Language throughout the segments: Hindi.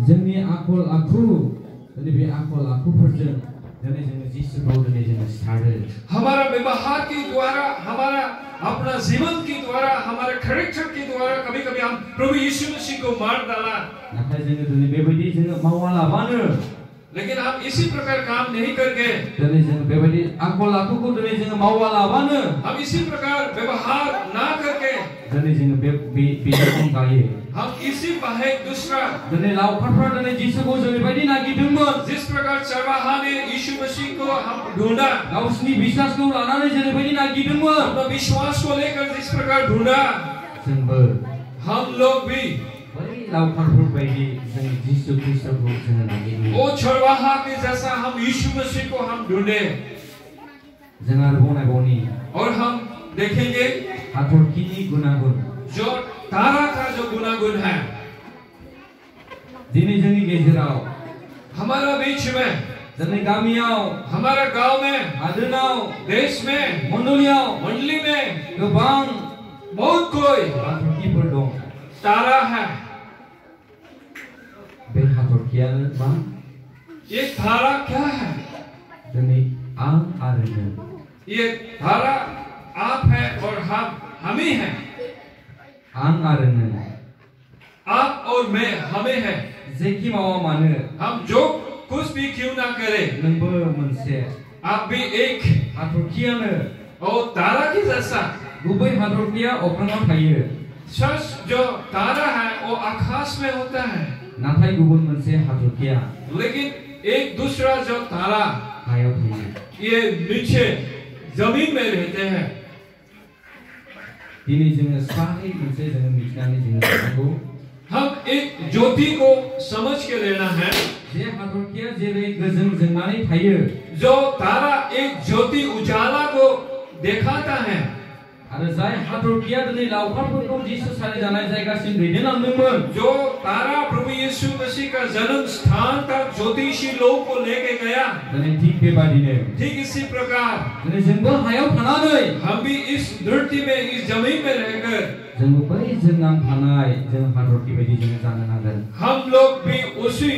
जोंनि आखल आखु आखल आखुफोरजों दिनै जोङो जिसुखौ दिनै जोङो सारो। हमारा व्यवहार के द्वारा हमारा अपना जीवन के द्वारा हमारे करेक्टर के द्वारा कभी कभी हम प्रभु यीशु मसीह को मार डाला। नाथाय जोङो दिनै बेबायदि जोङो मावालाबानो लेकिन हम इसी प्रकार काम नहीं करके आखल जोङो मावालाबानो हम इसी प्रकार व्यवहार ना करके दिनै जोङो बे बे बेनि अनगायै हम इसी बाहे दूसरा दिनै लावखारफ्रा दिनै जिसुखौ जेरैबायदि नागिरदोंमोन जिस प्रकार चरवाहा ने यीशु मसीह को हम ढूंढा गावसिनि बिश्वासखौ लानानै जेरैबायदि नागिरदोंमोन अपना विश्वास को लेकर जिस प्रकार ढूंढा जोंबो हम लोग भी लावखारफोर बायदि जों जिसु ख्रिस्टखौ जोङो नागिरो वो चरवाहा के जैसा हम यीशु मसीह को हम ढूंढे जों आरोबाव नायबावनि और हम देखेंगे हाथरखिनि गुनागुन जो तारा का जो गुनागुन है। दिनै जोंनि गेजेराव हमारा बीच में। जोंनि गामियाव हमारे गाँव में। हादोराव देश में। मण्डलियाव मंडली में। गोबां बहुत कोई। हाथरखिफोर दं तारा है। बे हाथरखियानो मा ये तारा क्या है? दिनै आं आरो नों ये तारा आप है और हम हम ही हैं। आं आप और मैं हमें है। जेखि मावा मानो। हम जो कुछ भी क्यों ना करें। नोंबो मोनसे। आप भी एक हाथरखियानो और तारा की जैसा। गुबै हाथरखिया अख्राङाव थायो सच जो तारा है वो आकाश में होता है। नाथाय गुबुन मोनसे हाथरखिया लेकिन एक दूसरा जो तारा हायाव थायो ये नीचे ज़मीन में रहते हैं। दिनै जोङो स्रायै मोनसे जोङो मिथिनानै जोङो थानांगौ हम एक ज्योति को समझ के लेना है। जे हाथरखिया जेरै गोजों जोंनानै थायो जो तारा एक ज्योति उजाला को देखाता है। आरो जाय हाथरखिया दिनै लावखारफोरखौ जिसु सारि जानाय जायगासिम दैदेनलांदोंमोन जो तारा जन्म स्थान तक ज्योतिषी लोग को लेके गया। ठीक ठीक इसी प्रकार हम भी इस धरती में इस ज़मीन में रहकर हम लोग भी उसी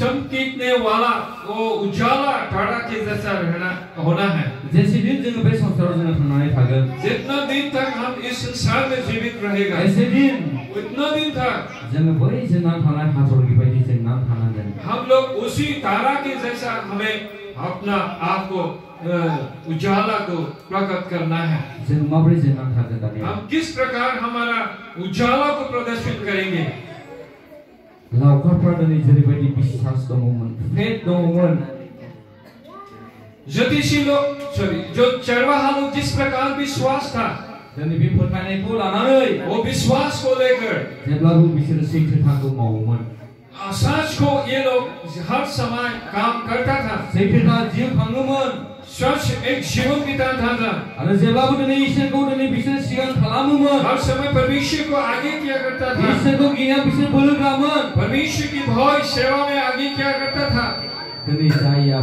चमकीने वाला वो उजाला तारा के जैसा रहना होना है जेसेदिन जोङो बे संसाराव जोङो थांनानै थागोन जितना दिन तक हम इस संसार में जीवित रहेगा एसेदिन उतना दिन तक जोङो बै जोंनां थानाय हाथरखि बायदि जोंनां थानांगोन हम लोग उसी तारा के जैसा हमें अपना आप को उजाला को प्रकट करना है जों हम किस प्रकार हमारा उजाला को प्रदर्शित करेंगे लावखारफ्रा दिनै जेरैबायदि दङमोन ज्योतिषी लोग सॉरी जो चरवाहा लोग जिस प्रकार विश्वास था दिनै बे फोथायनायखौ लानानै वो विश्वास को लेकर। जेब्लाबो बिसोरो सैथोथाखौ मावोमोन को ये लोग हर समय काम करता था। सैथोथा जिउ खाङोमोन सच एक जीवन बिताता था। था आरो जेब्लाबो दिनै इसोरखौ दिनै बिसोर सिगां खालामोमोन हर समय परमेश्वर को आगे किया करता था। इसोरखौ गिनाया बिसोर बोलोग्रामोन परमेश्वर की भय सेवा में आगे किया करता था। दिनै जायआ